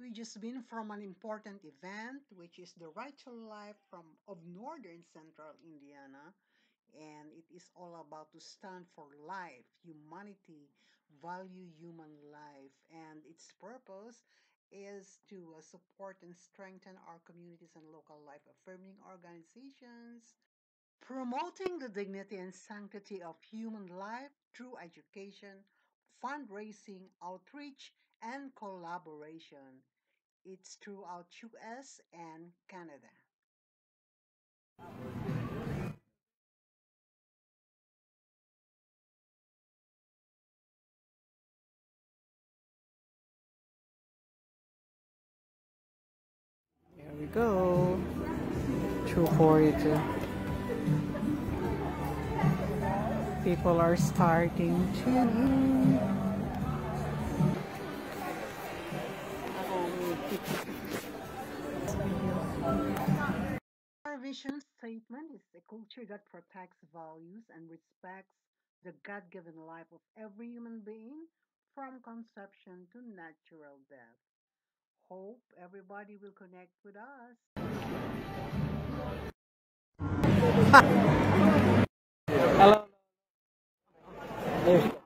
We just been from an important event, which is the Right to Life from of Northern Central Indiana, and it is all about to stand for life, humanity, value human life, and its purpose is to uh, support and strengthen our communities and local life affirming organizations, promoting the dignity and sanctity of human life through education, fundraising, outreach, and collaboration. It's throughout US and Canada. There we go. 242. People are starting to. Our vision statement is a culture that protects values and respects the God given life of every human being from conception to natural death. Hope everybody will connect with us. Hello. There.